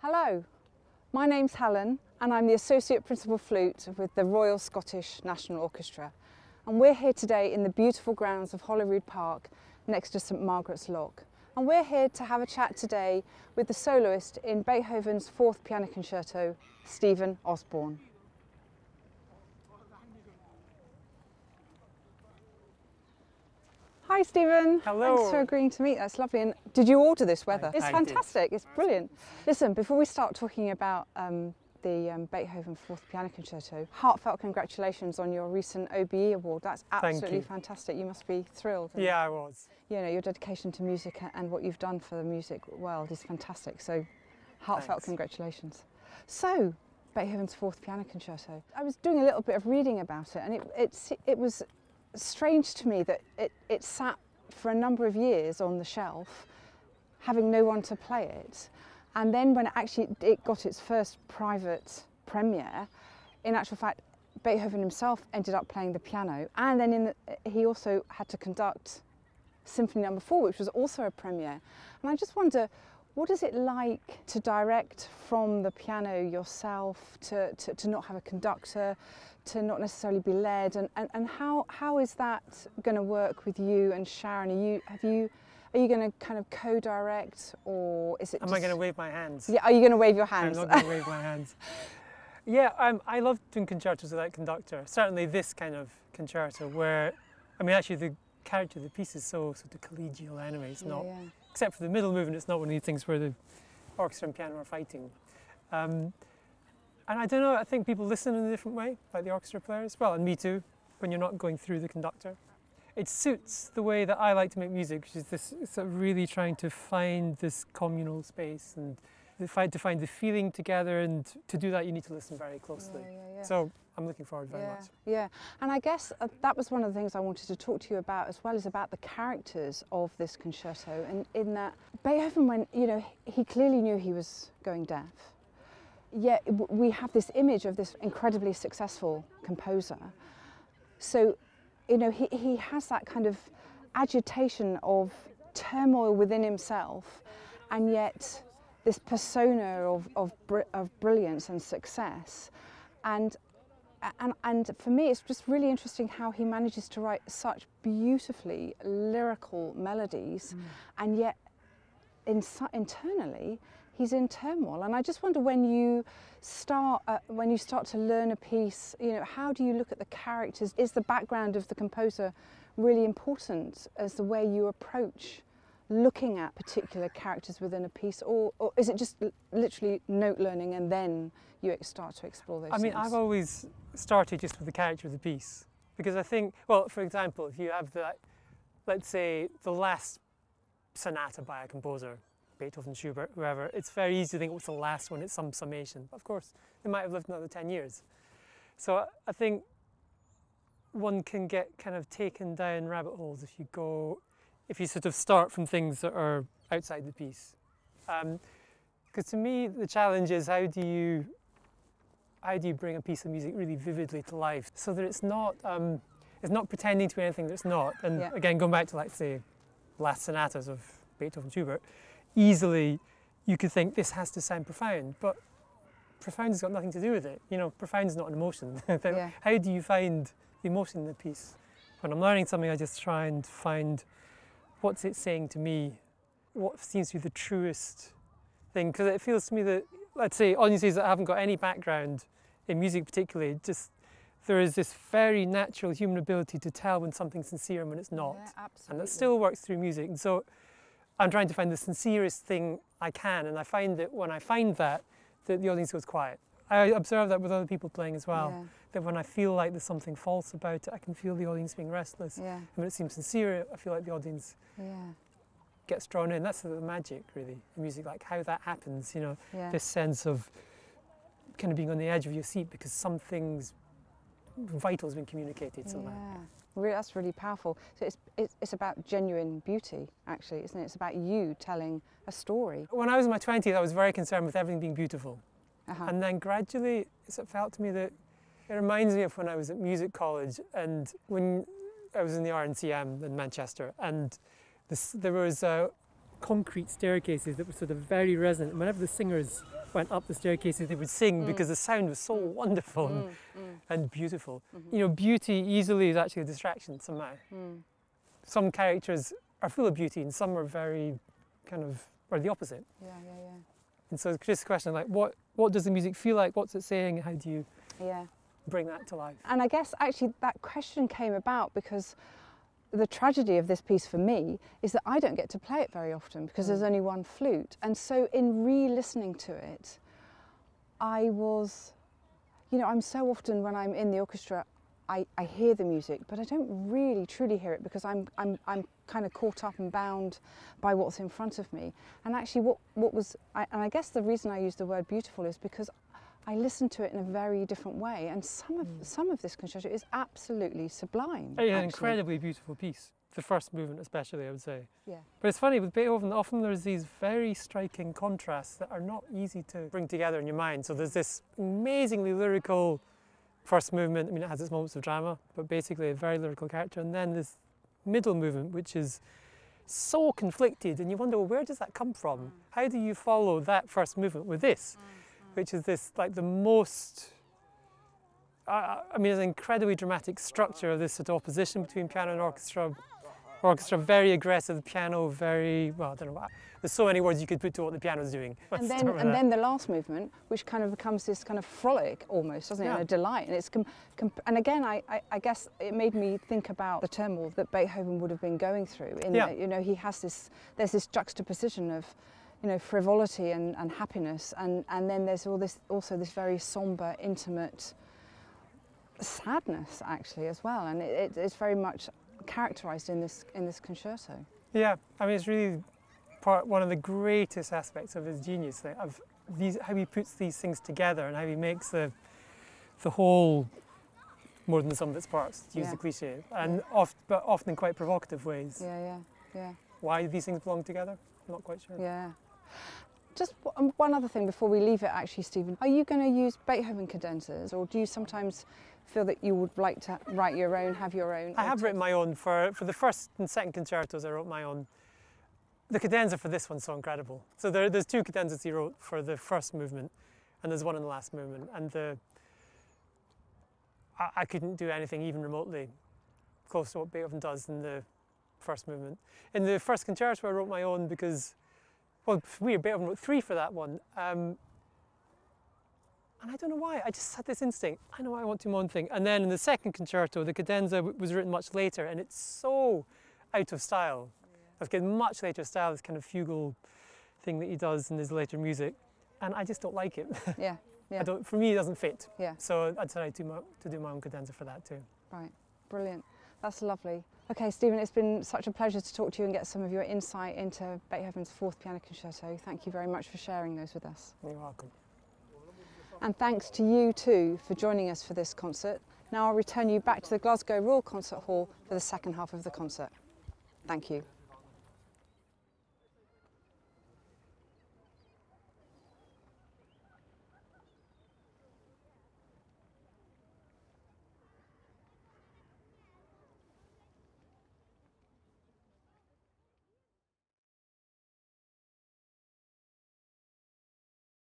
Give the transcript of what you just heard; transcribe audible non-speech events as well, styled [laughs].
Hello, my name's Helen and I'm the Associate Principal Flute with the Royal Scottish National Orchestra. And we're here today in the beautiful grounds of Holyrood Park next to St Margaret's Loch. And we're here to have a chat today with the soloist in Beethoven's Fourth Piano Concerto, Steven Osborne. Hi Steven. Hello. Thanks for agreeing to meet. That's lovely. And did you order this weather? I- it's I did. fantastic. It's brilliant. Listen, before we start talking about um, the um, Beethoven Fourth Piano Concerto, heartfelt congratulations on your recent OBE award. That's absolutely you. fantastic. You must be thrilled. Yeah, I was. You know, your dedication to music and what you've done for the music world is fantastic. So, heartfelt Thanks. congratulations. So, Beethoven's Fourth Piano Concerto. I was doing a little bit of reading about it, and it, it, it was strange to me that it, it sat for a number of years on the shelf, having no one to play it. And then when it actually it got its first private premiere, in actual fact, Beethoven himself ended up playing the piano, and then the, he also had to conduct Symphony Number Four, which was also a premiere. And I just wonder, what is it like to direct from the piano yourself, to, to, to not have a conductor, to not necessarily be led, and, and, and how, how is that going to work with you and Sharon? Are you have you are you going to kind of co-direct, or is it? Am I going to wave my hands? Yeah, are you going to wave your hands? I'm not going to wave my hands. [laughs] Yeah, um, I love doing concertos without conductor. Certainly this kind of concerto where, I mean, actually the character of the piece is so sort of collegial anyway. It's Yeah, not, yeah. Except for the middle movement, it's not one of these things where the orchestra and piano are fighting. Um, and I don't know, I think people listen in a different way, like the orchestra players. Well, and me too, when you're not going through the conductor. It suits the way that I like to make music, which is this sort of really trying to find this communal space and to find the feeling together. And to do that, you need to listen very closely. Yeah, yeah, yeah. So I'm looking forward very yeah, much. Yeah, and I guess uh, that was one of the things I wanted to talk to you about as well, is about the characters of this concerto, and in that Beethoven, when you know, he clearly knew he was going deaf. Yet we have this image of this incredibly successful composer. So, you know, he, he has that kind of agitation of turmoil within himself, and yet this persona of, of, of brilliance and success. And and, and for me, it's just really interesting how he manages to write such beautifully lyrical melodies, and yet in, internally he's in turmoil. And I just wonder when you start uh, when you start to learn a piece, you know, how do you look at the characters? Is the background of the composer really important as the way you approach? Looking at particular characters within a piece, or, or is it just l- literally note learning and then you ex- start to explore those? I mean, things? I've always started just with the character of the piece because I think, well, for example, if you have the, let's say, the last sonata by a composer, Beethoven, Schubert, whoever, it's very easy to think oh, what's the last one, it's some summation. Of course, they might have lived another 10 years. So I think one can get kind of taken down rabbit holes if you go, if you sort of start from things that are outside the piece. Because to me, the challenge is how do you how do you bring a piece of music really vividly to life so that it's not um, it's not pretending to be anything that it's not. And Yeah. again, going back to like say last sonatas of Beethoven, Schubert, easily you could think this has to sound profound, but profound's got nothing to do with it. You know, profound's not an emotion. [laughs] Yeah. How do you find the emotion in the piece? When I'm learning something, I just try and find what's it saying to me, what seems to be the truest thing, because it feels to me that, let's say, audiences that haven't got any background in music particularly, just there is this very natural human ability to tell when something's sincere and when it's not. Yeah, and that still works through music. And so I'm trying to find the sincerest thing I can, and I find that when I find that, that the audience goes quiet. I observe that with other people playing as well. Yeah. That when I feel like there's something false about it, I can feel the audience being restless. Yeah, And when it seems sincere, I feel like the audience yeah, gets drawn in. That's the magic, really, in music, like how that happens. You know, yeah. this sense of kind of being on the edge of your seat because something's vital has been communicated somehow. Yeah, Re- that's really powerful. So it's, it's it's about genuine beauty, actually, isn't it? It's about you telling a story. When I was in my 20s, I was very concerned with everything being beautiful. Uh-huh. And then gradually, it felt to me that it reminds me of when I was at music college and when I was in the RNCM in Manchester, and this, there was uh, concrete staircases that were sort of very resonant. And whenever the singers went up the staircases, they would sing Mm. because the sound was so wonderful and, Mm, mm, and beautiful. mhm, You know, beauty easily is actually a distraction somehow. mm. Some characters are full of beauty and some are very kind of, or the opposite. Yeah, yeah, yeah, And so a question like, what, what does the music feel like? What's it saying? How do you yeah, bring that to life? And I guess actually that question came about because the tragedy of this piece for me is that I don't get to play it very often because there's Mm. only one flute. And so in re-listening to it, I was, you know, I'm so often when I'm in the orchestra, I, I hear the music, but I don't really truly hear it because I'm, I'm, I'm kind of caught up and bound by what's in front of me. And actually what, what was, I, and I guess the reason I use the word beautiful is because I listen to it in a very different way. And some of, Mm. some of this concerto is absolutely sublime. It's an incredibly beautiful piece. The first movement, especially, I would say. Yeah. But it's funny with Beethoven. Often there's these very striking contrasts that are not easy to bring together in your mind. So there's this amazingly lyrical first movement. I mean, it has its moments of drama, but basically a very lyrical character. And then this middle movement, which is so conflicted, and you wonder, well, where does that come from? Mm. How do you follow that first movement with this, mm, mm. which is this like the most I, I mean, it's an incredibly dramatic structure of this sort of opposition between piano and orchestra. Orchestra, very aggressive, piano, very, well, I don't know, what- there's so many words you could put to what the piano's doing. [laughs] And then, and then the last movement, which kind of becomes this kind of frolic almost, doesn't it? And a delight. And it's and again, I, I, I guess it made me think about the turmoil that Beethoven would have been going through. In Yeah. that, you know, he has this, there's this juxtaposition of, you know, frivolity and, and happiness, and, and then there's all this, also this very somber, intimate sadness actually as well. And it, it, it's very much characterized in this, in this concerto. Yeah, I mean, it's really part, one of the greatest aspects of his genius, of these, how he puts these things together and how he makes the, the whole more than the sum of its parts, to use Yeah. the cliche, and oft, but often in quite provocative ways. Yeah, yeah, yeah. Why these things belong together, I'm not quite sure. Yeah. Just um, one other thing before we leave it, actually, Steven. Are you going to use Beethoven cadenzas, or do you sometimes feel that you would like to write your own, have your own? I have written my own for, for the first and second concertos. I wrote my own. The cadenza for this one's so incredible. So there, there's two cadenzas he wrote for the first movement, and there's one in the last movement. And the I, I couldn't do anything even remotely close to what Beethoven does in the first movement. In the first concerto, I wrote my own because, well, weird. Beethoven wrote three for that one. Um, and I don't know why, I just had this instinct. I know I want to do my own thing. And then in the second concerto, the cadenza was written much later, and it's so out of style. It's got much later style, this kind of fugal thing that he does in his later music. And I just don't like it. [laughs] Yeah, yeah. I don't, for me, it doesn't fit. Yeah. So I decided to, to do my own cadenza for that too. Right. Brilliant. That's lovely. Okay, Steven, it's been such a pleasure to talk to you and get some of your insight into Beethoven's Fourth Piano Concerto. Thank you very much for sharing those with us. You're welcome. And thanks to you too for joining us for this concert. Now I'll return you back to the Glasgow Royal Concert Hall for the second half of the concert. Thank you.